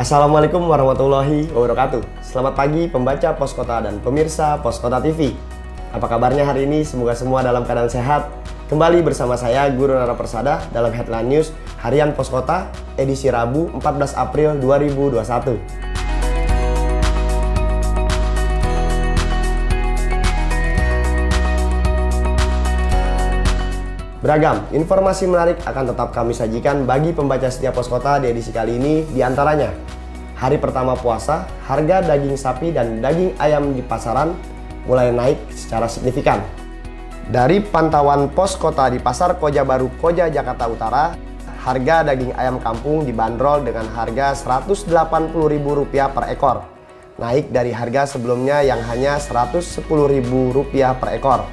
Assalamualaikum warahmatullahi wabarakatuh. Selamat pagi pembaca Pos Kota dan pemirsa Pos Kota TV. Apa kabarnya hari ini? Semoga semua dalam keadaan sehat. Kembali bersama saya Guru Nara Persada dalam Headline News Harian Pos Kota edisi Rabu 14 April 2021. Beragam informasi menarik akan tetap kami sajikan bagi pembaca setiap pos kota di edisi kali ini di antaranya Hari pertama puasa, harga daging sapi dan daging ayam di pasaran mulai naik secara signifikan. Dari pantauan pos kota di Pasar Koja Baru Koja Jakarta Utara Harga daging ayam kampung dibanderol dengan harga Rp180.000 per ekor Naik dari harga sebelumnya yang hanya Rp110.000 per ekor.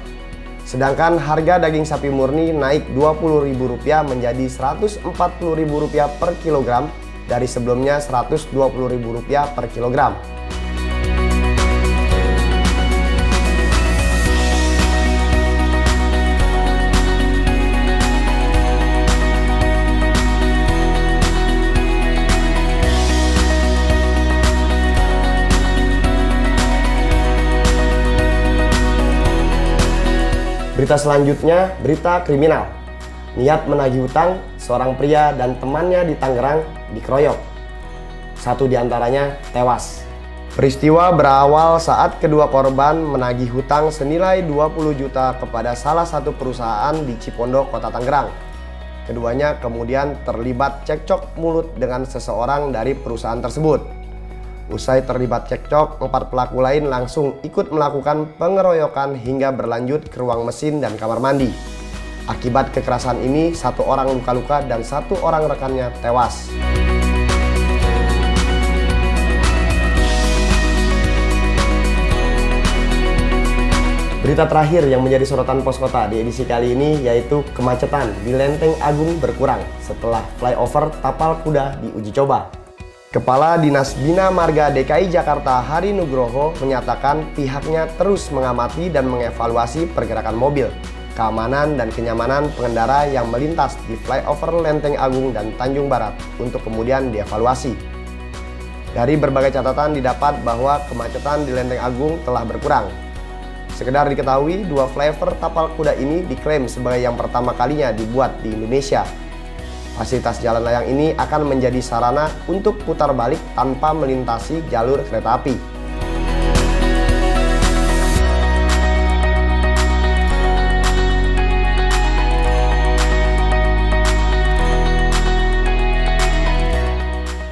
Sedangkan harga daging sapi murni naik Rp20.000 menjadi Rp140.000 per kilogram dari sebelumnya Rp120.000 per kilogram. Berita selanjutnya, berita kriminal. Niat menagih hutang, seorang pria dan temannya di Tangerang dikeroyok. Satu di antaranya tewas. Peristiwa berawal saat kedua korban menagih hutang senilai 20 juta kepada salah satu perusahaan di Cipondo, Kota Tangerang. Keduanya kemudian terlibat cekcok mulut dengan seseorang dari perusahaan tersebut. Usai terlibat cekcok, empat pelaku lain langsung ikut melakukan pengeroyokan hingga berlanjut ke ruang mesin dan kamar mandi. Akibat kekerasan ini, satu orang luka-luka dan satu orang rekannya tewas. Berita terakhir yang menjadi sorotan pos kota di edisi kali ini yaitu kemacetan di Lenteng Agung berkurang setelah flyover tapal kuda diuji coba. Kepala Dinas Bina Marga DKI Jakarta Hari Nugroho menyatakan pihaknya terus mengamati dan mengevaluasi pergerakan mobil, keamanan dan kenyamanan pengendara yang melintas di flyover Lenteng Agung dan Tanjung Barat untuk kemudian dievaluasi. Dari berbagai catatan didapat bahwa kemacetan di Lenteng Agung telah berkurang. Sekedar diketahui, dua flyover tapal kuda ini diklaim sebagai yang pertama kalinya dibuat di Indonesia Fasilitas jalan layang ini akan menjadi sarana untuk putar balik tanpa melintasi jalur kereta api.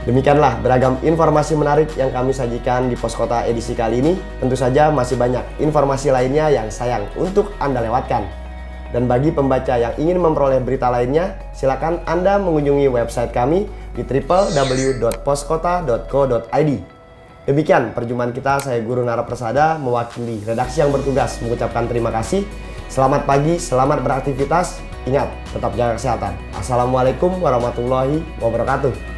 Demikianlah beragam informasi menarik yang kami sajikan di Pos Kota edisi kali ini. Tentu saja masih banyak informasi lainnya yang sayang untuk Anda lewatkan. Dan bagi pembaca yang ingin memperoleh berita lainnya, silakan Anda mengunjungi website kami di www.poskota.co.id. Demikian perjumpaan kita, saya Guru Nara Persada mewakili redaksi yang bertugas mengucapkan terima kasih. Selamat pagi, selamat beraktivitas. Ingat, tetap jaga kesehatan. Assalamualaikum warahmatullahi wabarakatuh.